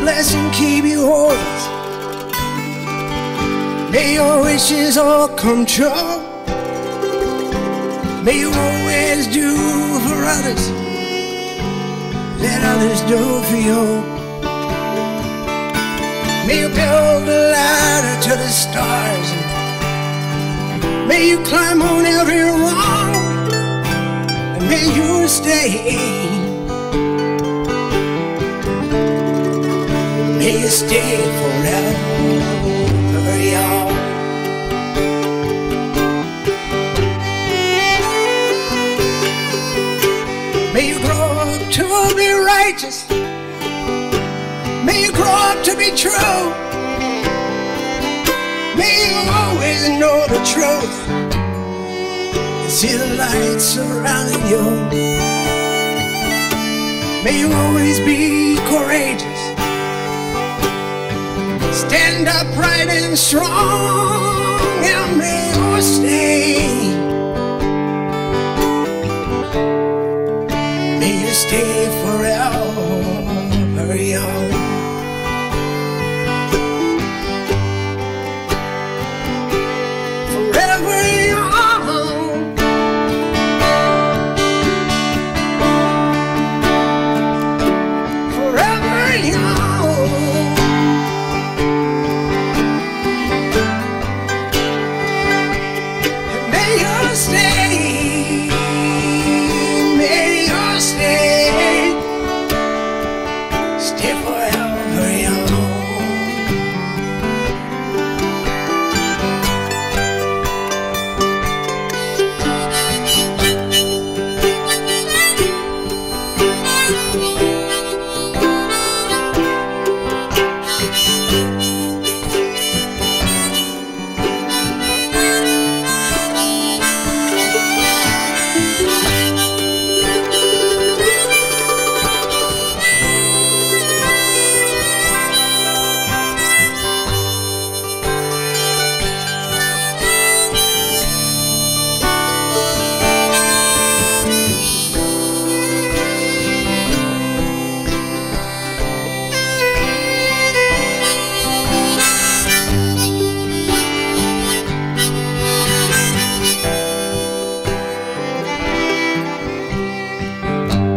bless and keep you always. May your wishes all come true. May you always do for others. Let others do for you. May you build a ladder to the stars. May you climb on every wall. And may you stay. Stay forever. May you grow up to be righteous. May you grow up to be true. May you always know the truth. And see the light surrounding you. May you always be courageous. Stand upright and strong. And may you stay. May you stay forever young.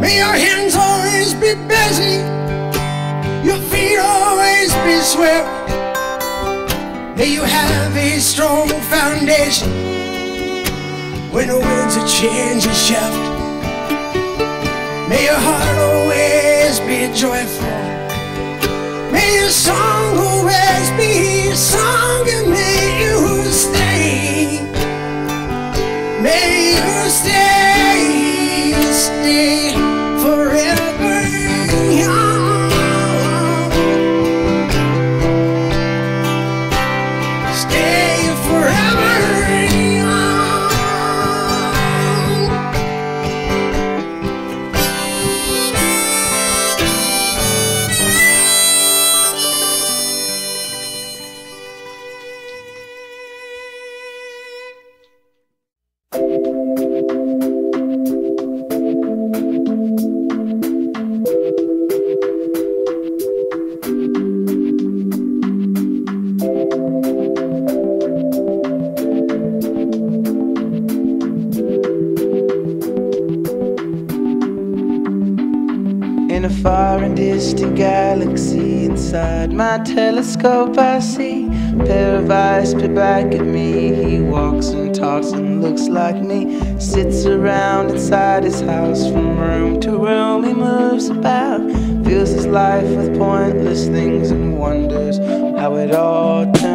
May your hands always be busy, your feet always be swift. May you have a strong foundation when the winds of change and shift. May your heart always be joyful. May your song always be sung, and may you stay. May you stay, In a far and distant galaxy, inside my telescope, I see a pair of eyes peer back at me. He walks and talks and looks like me. Sits around inside his house from room to room. He moves about, fills his life with pointless things and wonders how it all turns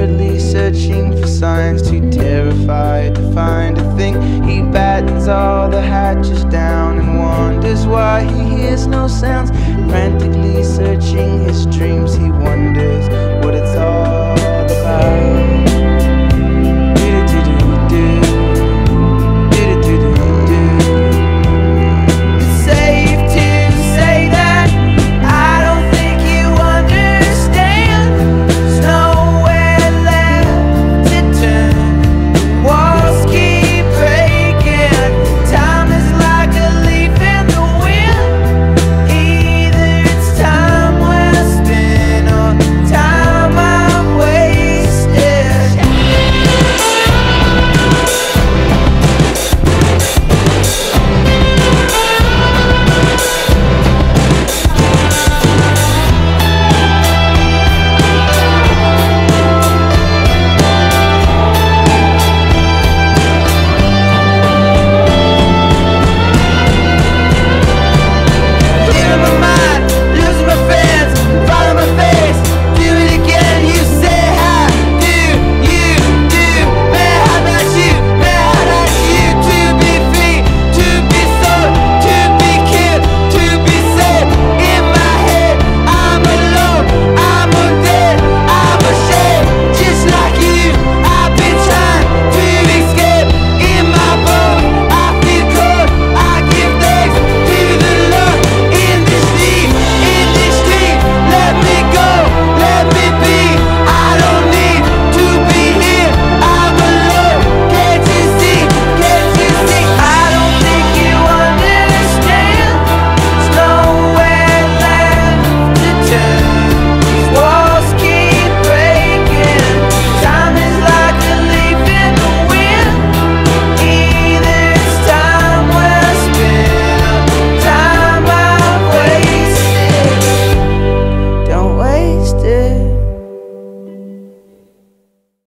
desperately searching for signs, too terrified to find a thing. He battens all the hatches down and wonders why he hears no sounds. Frantically searching his dreams, he wonders what it's all about.